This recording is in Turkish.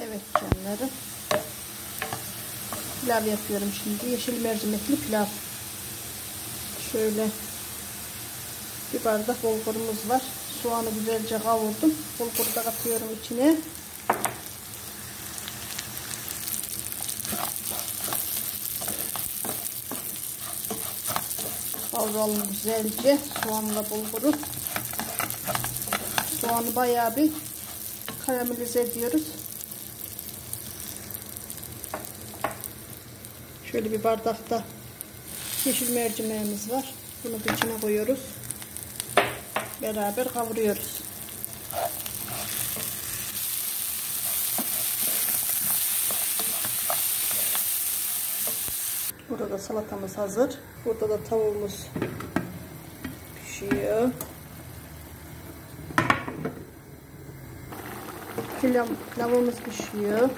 Evet canlarım. Pilav yapıyorum şimdi. Yeşil mercimekli pilav. Şöyle bir bardak bulgurumuz var. Soğanı güzelce kavurdum. Bulguru da katıyorum içine. Kavuralım güzelce soğanla bulguru. Soğanı bayağı bir karamelize ediyoruz. Şöyle bir bardakta yeşil mercimeğimiz var. Bunu da içine koyuyoruz. Beraber kavuruyoruz. Burada salatamız hazır. Burada da tavuğumuz pişiyor. Pilav, pilavımız pişiyor.